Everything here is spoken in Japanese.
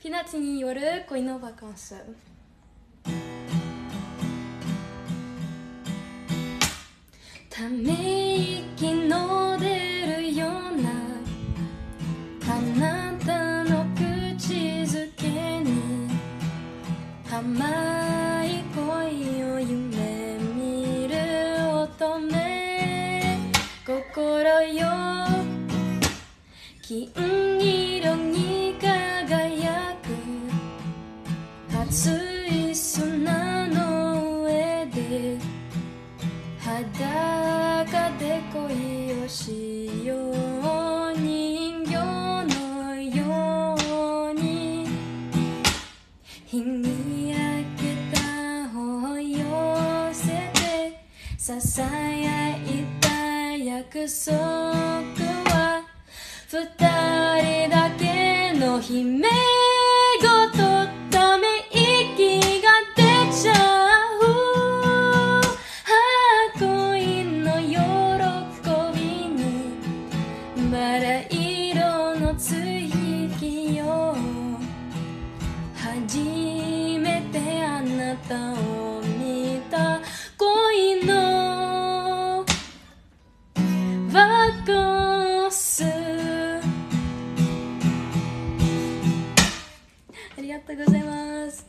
ピーナッツによる恋のバカンス。ため息の出るようなあなたの口づけに甘い恋を夢見る乙女。心よ金色に熱い砂の上で裸で恋をしよう人形のように日に焼けた頬を寄せてささやいた約束は二人だけの秘姿を見た恋のワゴンスありがとうございます。